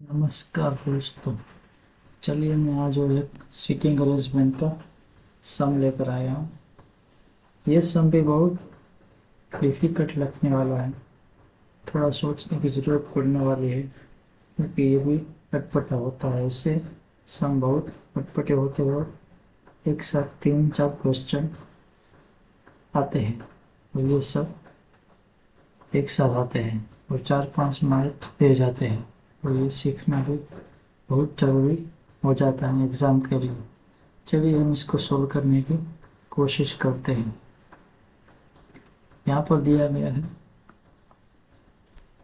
नमस्कार दोस्तों। चलिए मैं आज और एक सीटिंग अरेंजमेंट का सम लेकर आया हूँ। ये सम भी बहुत डिफ़िकल्ट लगने वाला है। थोड़ा सोचने की ज़रूरत पड़ने वाली है, क्योंकि ये भी अटपटा होता है। इससे सम बहुत अटपटे होते हुए एक साथ तीन चार क्वेश्चन आते हैं और ये सब एक साथ आते हैं और चार पाँच मार्क दे जाते हैं। और ये सीखना भी बहुत ज़रूरी हो जाता है एग्ज़ाम के लिए। चलिए हम इसको सोल्व करने की कोशिश करते हैं। यहाँ पर दिया गया है।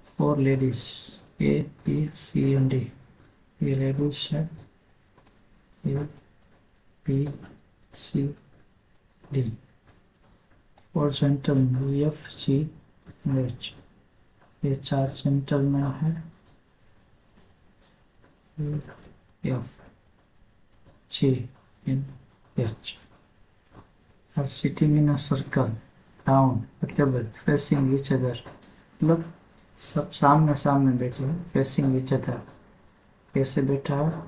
Four ladies A B C and D ये लेडीज़ है। ए बी सी डी और सेंटर में एफ़ सी एच ये चार सेंटर में है। F G in H. Are sitting in सब सामने सामने बैठे हैं फेसिंग ईच अदर कैसे बैठा है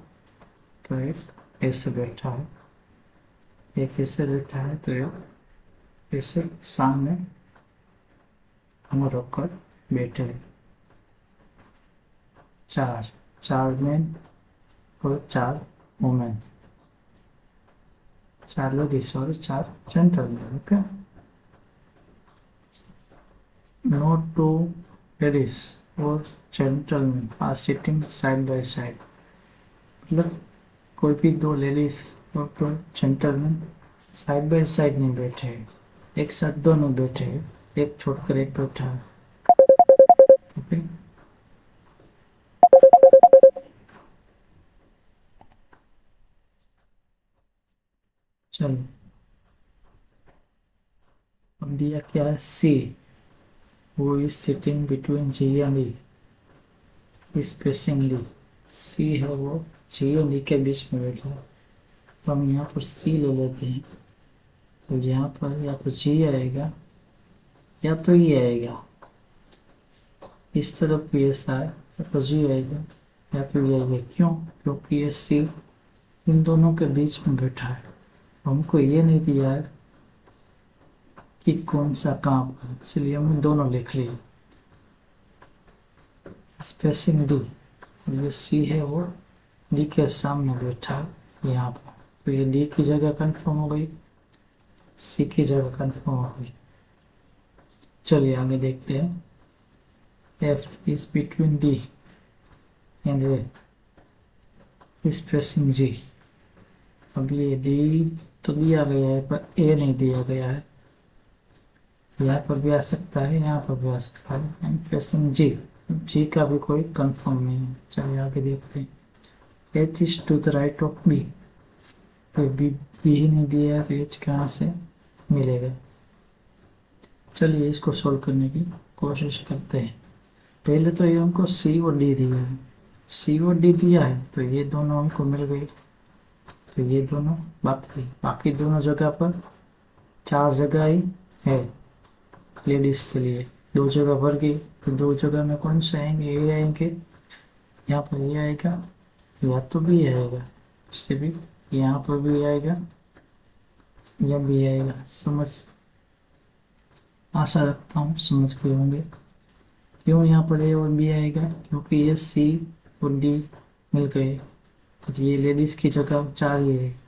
तो एक ऐसे बैठा है. एक ऐसे बैठा है तो एक ऐसे सामने हम रोक कर बैठे चार चार मैन और चार वुमेन चार लेडीज़ और चार gentleman okay no two ladies और gentleman are sitting side by side मतलब कोई भी दो लेडीज़ और दो जेंटलमैन साइड बाय साइड नहीं बैठे एक साथ दोनों बैठे एक छोड़कर एक बैठा दिया क्या है सी वो is sitting between G and E spacingly C है वो. जी एंड ई के बीच में बैठा है। तो हम यहाँ पर सी ले लेते हैं। तो यहाँ पर या तो जी आएगा, या तो ई आएगा। इस तरफ़ भी ऐसा है या तो जी आएगा, या तो ई आएगा। क्यों? क्योंकि ये सी इन दोनों के बीच में बैठा है। हमको ये नहीं दिया है कि कौन सा काम? इसलिए हमने दोनों लिख लिए। स्पेसिंग डी ये सी है वो डी के सामने बैठा यहाँ पर। तो ये डी की जगह कंफर्म हो गई। सी की जगह कंफर्म हो गई। चलिए आगे देखते हैं। F is between D and A spacing G अब ये डी तो दिया गया है, पर ए नहीं दिया गया है। यहाँ पर भी आ सकता है, यहाँ पर भी आ सकता है। एंड फेसिंग जी। जी का भी कोई कंफर्म नहीं है। चलिए आगे देखते हैं। H is to the right of B तो बी बी ही नहीं दिया है तो एच कहाँ से मिलेगा? चलिए इसको सोल्व करने की कोशिश करते हैं। पहले तो ये हमको सी और डी दिया है। सी और डी दिया है तो ये दोनों हमको मिल गए। तो ये दोनों बाकी बाकी दोनों जगह पर चार जगह ही है। लेडीज़ के लिए। दो जगह भर गई। तो दो जगह में कौन से आएँगे? ये आएँगे। यहाँ पर ये आएगा। या तो भी आएगा। उससे भी यहाँ पर भी आएगा। या भी आएगा। समझ। आशा रखता हूँ समझ गए होंगे। क्यों यहाँ पर ए और बी आएगा? क्योंकि ये सी और डी मिल गए। और ये लेडीज़ की जगह चार ये है।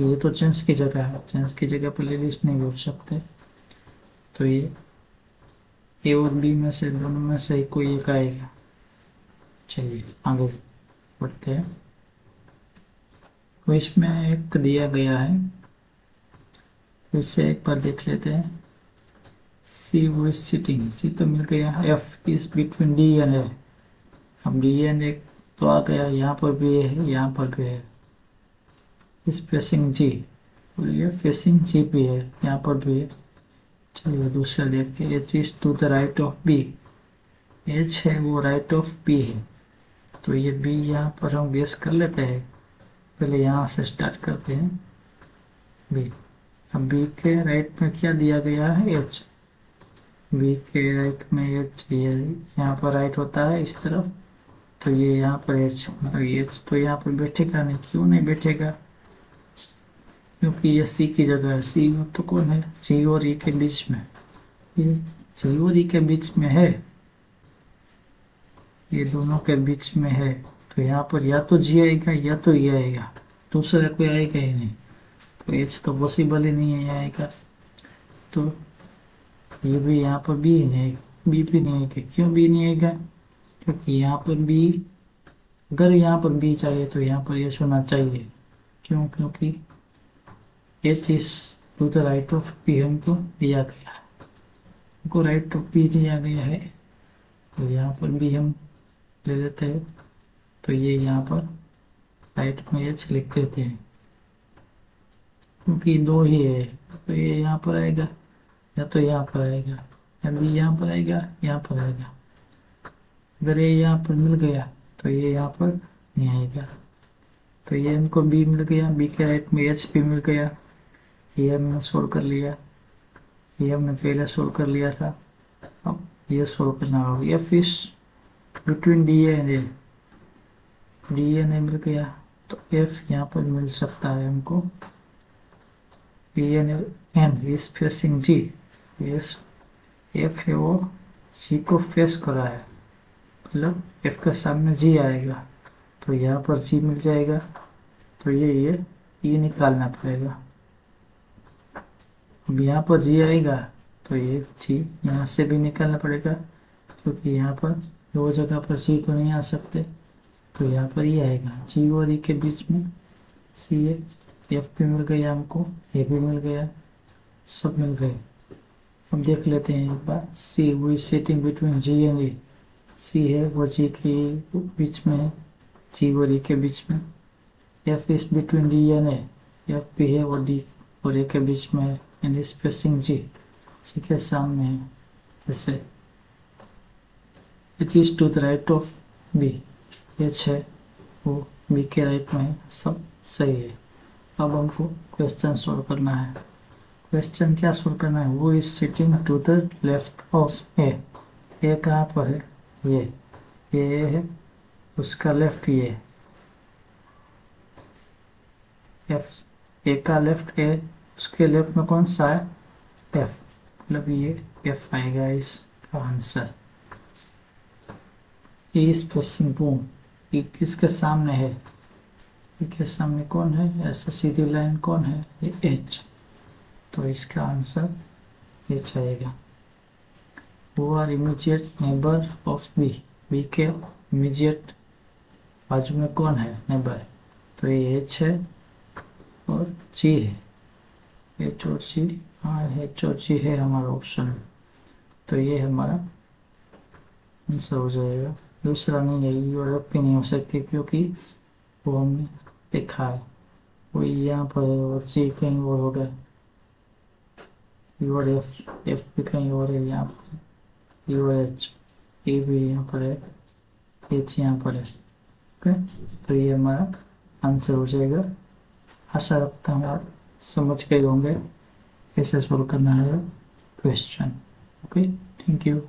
ये तो जेंट्स की जगह है। जेंट्स की जगह पर लेडीज़ नहीं बोल सकते। तो ये ए और बी में से, दोनों में से कोई एक आएगा। चलिए, आगे बढ़ते हैं। तो इसमें एक दिया गया है। फिर से एक बार देख लेते हैं। सी वो सिटिंग सी तो मिल गया। F is between D and A अब डी एंड ए तो आ गया, यहाँ पर भी ए है, यहाँ पर भी है। इस फेसिंग जी और ये फेसिंग जी भी है, यहाँ पर भी है। चलिए दूसरा देखते H is to the right of B H है, वो राइट ऑफ़ बी है। तो ये बी यहाँ पर हम बेस कर लेते हैं। पहले यहाँ से स्टार्ट करते हैं। बी अब बी के राइट में क्या दिया गया है? एच बी के राइट में एच ये यहाँ पर राइट होता है इस तरफ़। तो ये यहाँ पर एच मतलब एच तो यहाँ पर बैठेगा नहीं, क्यों नहीं बैठेगा? क्योंकि ये सी की जगह है। सी तो कौन है? जी और ई के बीच में। ये जी और ई के बीच में है। ये दोनों के बीच में है। तो यहाँ पर या तो जी आएगा, या तो ये आएगा। दूसरा कोई आएगा ही नहीं। तो एच तो पॉसिबल ही नहीं है आएगा। तो ये भी यहाँ पर बी नहीं आएगा बी भी नहीं आएगा क्यों बी नहीं आएगा? क्योंकि यहाँ पर बी अगर यहाँ पर बी चाहिए तो यहाँ पर एच होना चाहिए। क्यों? क्योंकि H is to the right of P हमको दिया गया है। हमको राइट ऑफ़ पी दिया गया है तो यहाँ पर भी हम ले लेते हैं। तो ये यहाँ पर राइट में एच लिख देते हैं। क्योंकि दो ही है तो ये यहाँ पर आएगा, या तो यहाँ पर आएगा। या बी यहाँ पर आएगा, यहाँ पर आएगा। अगर ये यहाँ पर मिल गया तो ये यहाँ पर नहीं आएगा। तो ये हमको बी मिल गया बी के राइट में एच भी मिल गया। ये हमने सोल्व कर लिया, ये हमने पहले सोल्व कर लिया था, अब ये सोल्व करना होगा F is between D and A D A मिल गया तो एफ़ यहाँ पर मिल सकता है हमको। D N N is facing G yes F है वो जी को फेस करा है। मतलब एफ़ के सामने जी आएगा तो यहाँ पर जी मिल जाएगा तो ये ये ये निकालना पड़ेगा। अब यहाँ पर जी आएगा तो ये जी यहाँ से भी निकालना पड़ेगा, क्योंकि यहाँ पर दो जगह पर जी तो नहीं आ सकते। तो यहाँ पर ही आएगा। जी और ई के बीच में सी ए एफ़ भी मिल गया हमको ए भी मिल गया, सब मिल गए अब देख लेते हैं एक बार। सी वो sitting between G and A C है वो जी के बीच में है जी और ई के बीच में। F is between D and A F भी है वो डी और ए के बीच में है। एंड स्पेसिंग जी जी के सामने है, जैसे it is to the right of B H है, वो बी के राइट में है, सब सही है। अब हमको क्वेश्चन सॉल्व करना है। क्वेश्चन क्या सॉल्व करना है? वो is sitting to the left of A A कहाँ पर है? ये। ये ए है, उसका लेफ़्ट ये। एफ़ ए का लेफ़्ट ए उसके लेफ़्ट में कौन सा है? एफ़ मतलब ये एफ़ आएगा इसका आंसर ये इस फेसिंग बूम ये किसके सामने है? ये के सामने कौन है? ऐसा सीधी लाइन कौन है? ये एच तो इसका आंसर एच आएगा. वो are immediate neighbour of B B के इमीजिएट बाजू में कौन है? नेबर तो ये एच है और जी है. एच और सी हाँ एच और सी है हमारा ऑप्शन तो ये हमारा आंसर हो जाएगा। दूसरा नहीं है यूरोप भी नहीं हो सकती क्योंकि वो हमने देखा है। वही यहाँ पर है और सी कहीं और होगा। यू और एफ़ एफ़ भी कहीं और है यहाँ पर। यू और एच ए भी यहाँ पर है। एच यहाँ पर है। ओके तो ये हमारा आंसर हो जाएगा। आशा रखता हूँ आप समझ गए होंगे। ऐसे सॉल्व करना है। Question okay thank you